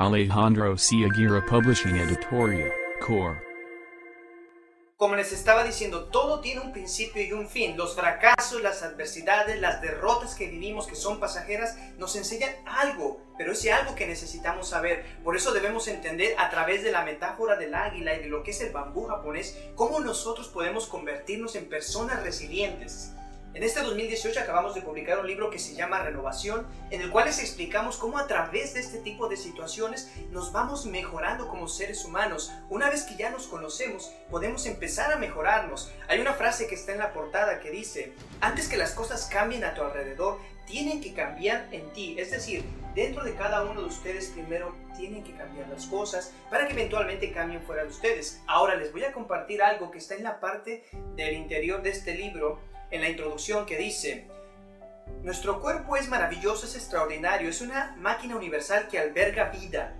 Alejandro C. Aguirre Publishing Editorial, Core. Como les estaba diciendo, todo tiene un principio y un fin. Los fracasos, las adversidades, las derrotas que vivimos, que son pasajeras, nos enseñan algo, pero ese algo que necesitamos saber. Por eso debemos entender a través de la metáfora del águila y de lo que es el bambú japonés, cómo nosotros podemos convertirnos en personas resilientes. En este 2018 acabamos de publicar un libro que se llama Renovación, en el cual les explicamos cómo a través de este tipo de situaciones nos vamos mejorando como seres humanos. Una vez que ya nos conocemos, podemos empezar a mejorarnos. Hay una frase que está en la portada que dice, antes que las cosas cambien a tu alrededor, tienen que cambiar en ti. Es decir, dentro de cada uno de ustedes primero tienen que cambiar las cosas para que eventualmente cambien fuera de ustedes. Ahora les voy a compartir algo que está en la parte del interior de este libro en la introducción que dice, nuestro cuerpo es maravilloso, es extraordinario, es una máquina universal que alberga vida.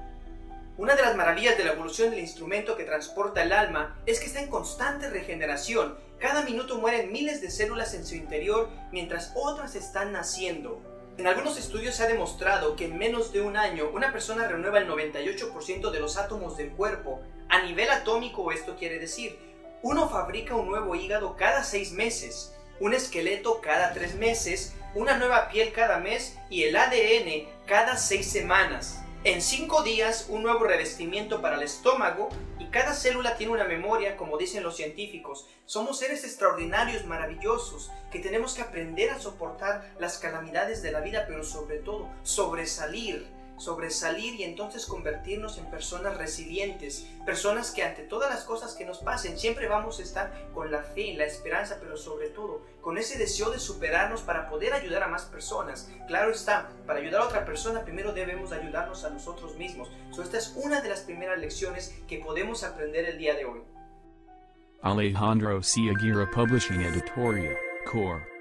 Una de las maravillas de la evolución del instrumento que transporta el alma es que está en constante regeneración. Cada minuto mueren miles de células en su interior mientras otras están naciendo. En algunos estudios se ha demostrado que en menos de un año una persona renueva el 98% de los átomos del cuerpo. A nivel atómico esto quiere decir, uno fabrica un nuevo hígado cada seis meses un esqueleto cada tres meses, una nueva piel cada mes y el ADN cada seis semanas. En cinco días, un nuevo revestimiento para el estómago y cada célula tiene una memoria, como dicen los científicos. Somos seres extraordinarios, maravillosos, que tenemos que aprender a soportar las calamidades de la vida, pero sobre todo sobresalir sobresalir y entonces convertirnos en personas resilientes, personas que ante todas las cosas que nos pasen siempre vamos a estar con la fe, la esperanza, pero sobre todo con ese deseo de superarnos para poder ayudar a más personas. Claro está, para ayudar a otra persona primero debemos ayudarnos a nosotros mismos. So, esta es una de las primeras lecciones que podemos aprender el día de hoy. Alejandro C. Aguirre Publishing Editorial, Core.